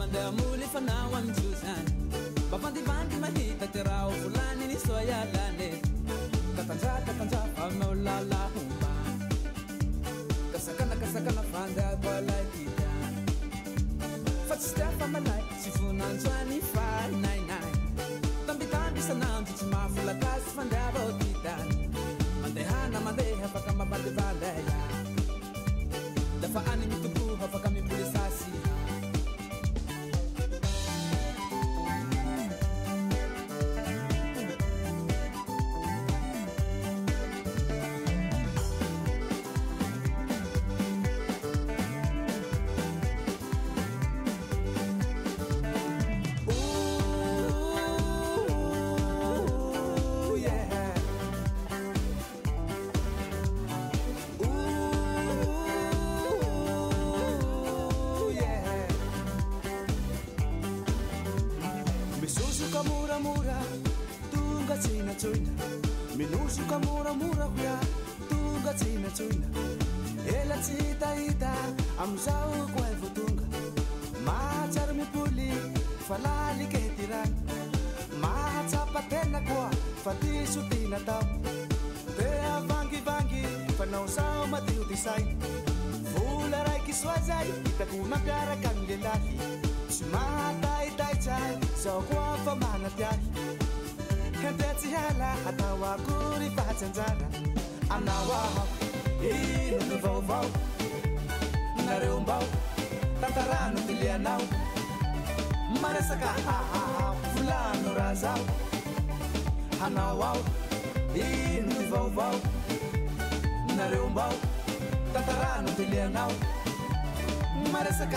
mandea moli fanao amijo zany bafandimandy mahita tyraha olani nisoyalane katanakatanjafamolalahomba kasakanakasakana fandako alayiya fa tsy tafa malay tsy vonanjoany fanainay tabiaa moramora tongatsyhnatsoina minozokaamoramora ho ia tongatsyhnatsoina elatsy hitahita amizaoko ay e vo tonga mahatsary mipoly fa lalikehety rana mahatsapa tena koa fa ti so ty natao dea vangivangy fanao zao maty ho disainy vola raiky soazay hitagonambiaraka anilelahy mataitaitray zao koafa manatyahy hemdeatsy hana hataoakory fatsanjaka anaa inonvaombao nareombao tatarano tilianao maresak volano razao hanaoao inonvaombao narembao tataranotilianao maresak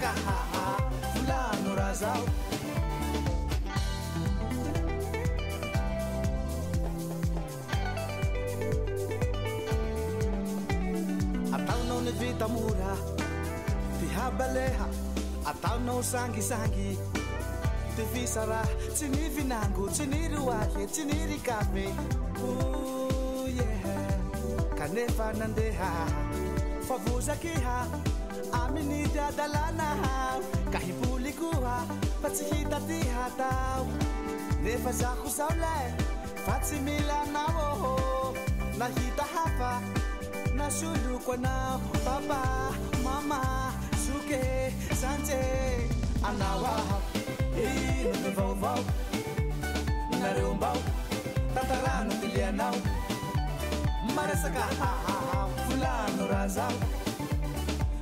ha fulano razao ataonao ny vitamora ty habaleha ataonao sangisangy ty fisaraha tsy ny vinango tsy ny roahe tsy ny rikame oye kanefa nandeha fa vozakiha aminy ty adalana ao ka hipolikoha fa tsy hitatihatao nefa zako zao lay fa tsy milanao ôho nahita hafa nasoloko anao bapà mama zoke sanje anao aha ino novaombao nareombao tatarano tilianao maresaka haha volano raa zao